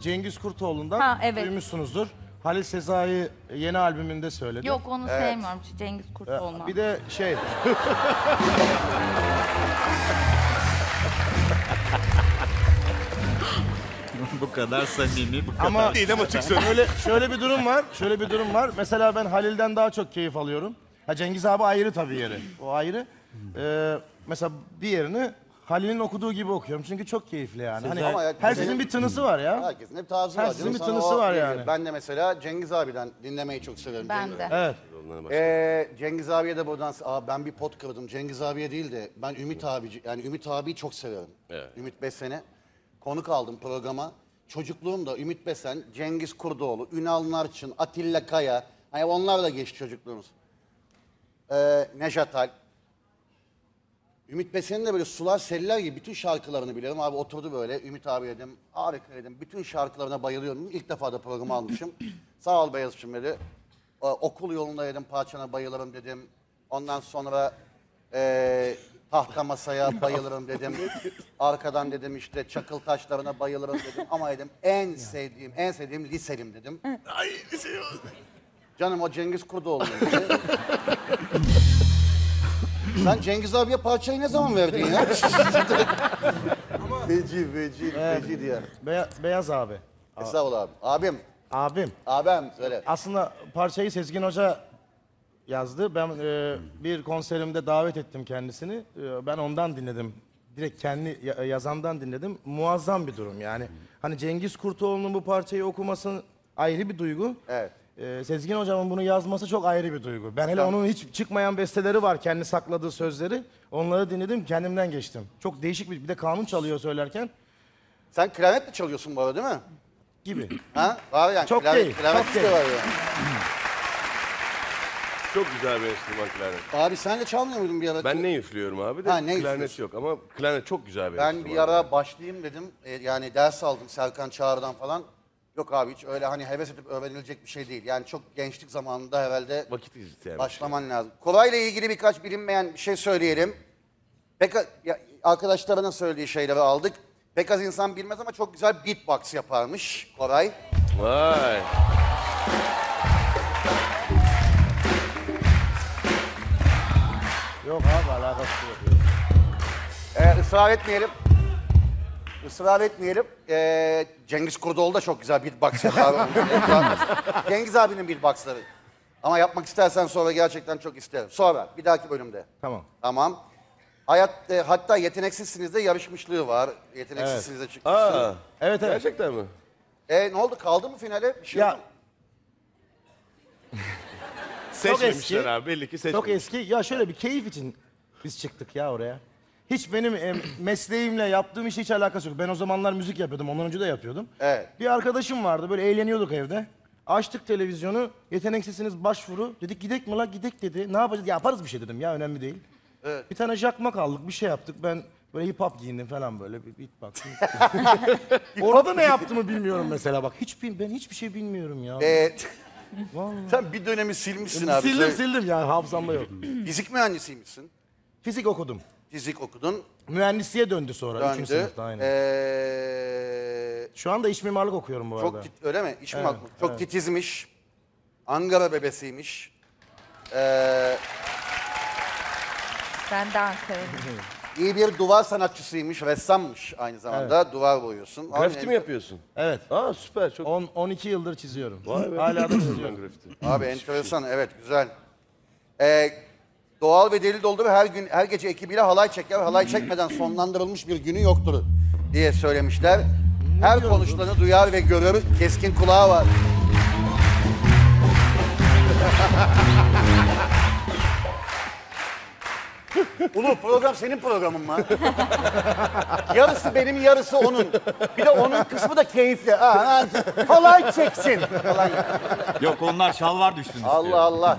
Cengiz Kurtoğlu'ndan Ha, evet. duymuşsunuzdur. Halil Sezai yeni albümünde söyledi. Yok onu sevmiyorum Cengiz Kurtoğlu'na. Bir de şey, bu kadar samimi, bu kadar. ama Değil ama açık söyle. şöyle şöyle bir durum var. Şöyle bir durum var. Mesela ben Halil'den daha çok keyif alıyorum. Ha Cengiz abi ayrı tabii yeri. O ayrı. Ee, mesela bir yerini Halil'in okuduğu gibi okuyorum. Çünkü çok keyifli yani. Hani Ama ya- herkesin bir tınısı var ya. Herkesin hep tarzı var. Herkesin canım. bir Sana tınısı o var geliyor. yani. Ben de mesela Cengiz abiden dinlemeyi çok severim. Ben Cengiz- de. Evet. Ee, Cengiz abiye de buradan Aa, ben bir pot kırdım. Cengiz abiye değil de ben Ümit abi yani Ümit abiyi çok severim. Ümit Besen'e konuk aldım programa. Çocukluğumda Ümit Besen, Cengiz Kurdoğlu, Ünal Narçın, Atilla Kaya. Hani onlarla geçti çocukluğumuz. Ee, Nejat Alp. Ümit Besen'in de böyle sular seller gibi bütün şarkılarını biliyorum. Abi oturdu böyle Ümit abi dedim harika dedim. Bütün şarkılarına bayılıyorum. İlk defa da programa almışım. Sağ ol Beyazıt'cığım dedi. Ee, okul yolunda dedim parçana bayılırım dedim. Ondan sonra ee, tahta masaya bayılırım dedim. Arkadan dedim işte çakıl taşlarına bayılırım dedim. Ama dedim en sevdiğim, en sevdiğim liselim dedim. Ay şey Canım o Cengiz Kurdoğlu dedi. Sen Cengiz abiye parçayı ne zaman verdin ya? Feci, feci, feci diye. Beya- Beyaz abi. Estağfurullah abi. Abim, Abim. abim söyle. Aslında parçayı Sezgin Hoca yazdı. Ben e, bir konserimde davet ettim kendisini. E, ben ondan dinledim. Direkt kendi ya- yazandan dinledim. Muazzam bir durum yani. Hani Cengiz Kurtoğlu'nun bu parçayı okuması ayrı bir duygu. Evet. E, Sezgin Hocam'ın bunu yazması çok ayrı bir duygu. Ben hele onun hiç çıkmayan besteleri var, kendi sakladığı sözleri. Onları dinledim, kendimden geçtim. Çok değişik bir, bir de kanun çalıyor söylerken Sen klarnet de çalıyorsun bu arada değil mi? gibi. Ha? Var yani. Çok klarnet, değil, klarnet çok de değil. var yani. Çok güzel bir enstrüman klarnet. Abi sen de çalmıyor muydun bir ara? Ben ne üflüyorum abi de Ha, ne klarnet yok ama klarnet çok güzel bir Ben enstrüman. bir ara başlayayım dedim. E, yani ders aldım Serkan Çağrı'dan falan. Yok abi hiç öyle hani heves edip öğrenilecek bir şey değil. Yani çok gençlik zamanında herhalde Vakit isteyen. Başlaman lazım. Koray'la ilgili birkaç bilinmeyen bir şey söyleyelim. Pek ya, arkadaşlarının söylediği şeyleri aldık. Pek az insan bilmez ama çok güzel beatbox yaparmış Koray. Vay. Yok abi alakası yok. Ee, ısrar etmeyelim. Israr etmeyelim. Ee, Cengiz Kurdoğlu da çok güzel beatbox yapar. Cengiz abinin beatboxları. Ama yapmak istersen sonra gerçekten çok isterim. Sonra bir dahaki bölümde. Tamam. Tamam. Hayat e, hatta yeteneksizsinizde yarışmışlığı var. Yeteneksizsinizde çıkmışsın. Aa, Evet evet. gerçekten mi? E ne oldu kaldı mı finale? Bir şey Ya oldu mu? Seçmemişler eski. abi belli ki Çok seçmemişler. eski. Ya şöyle bir keyif için biz çıktık ya oraya. Hiç benim e, mesleğimle yaptığım işe hiç alakası yok. Ben o zamanlar müzik yapıyordum. Ondan önce de yapıyordum. Evet. Bir arkadaşım vardı. Böyle eğleniyorduk evde. Açtık televizyonu. Yeteneksizsiniz başvuru. Dedik gidek mi la gidek dedi. Ne yapacağız? Yaparız bir şey dedim ya önemli değil. Bir tane jakmak aldık. Bir şey yaptık. Ben böyle hip hop giyindim falan böyle bir beatbox. Orada ne yaptığımı bilmiyorum mesela bak. Hiç bil- ben hiçbir şey bilmiyorum ya. E, Vallahi. sen bir dönemi silmişsin abi. sildim sildim ya hafızamda yok. Fizik mühendisiymişsin. Fizik okudum. Fizik okudun. Mühendisliğe döndü sonra. Üçüncü Döndü. sınıfta aynen. Ee, Şu anda iç mimarlık okuyorum bu arada. çok tit- öyle mi? İş mi Evet? Çok titizmiş. Ankara bebesiymiş. Ee, Ben de Ankara'lıyım. iyi bir duvar sanatçısıymış, ressammış aynı zamanda. Duvar boyuyorsun. Grafiti mi yapıyorsun? Evet. Aa süper çok. 10 12 yıldır çiziyorum. Vay be. Hala da çiziyorum. grafiti. Abi enteresan, evet güzel. Ee, doğal ve deli doldur her gün her gece ekibiyle halay çeker. Halay çekmeden sonlandırılmış bir günü yoktur diye söylemişler. Her konuşulanı duyar ve görür. Keskin kulağı var. Ulu program senin programın mı? yarısı benim, yarısı onun. Bir de onun kısmı da keyifli. Ha, ha, halay çeksin. Falan. Yok onlar şalvar düştün Allah Allah.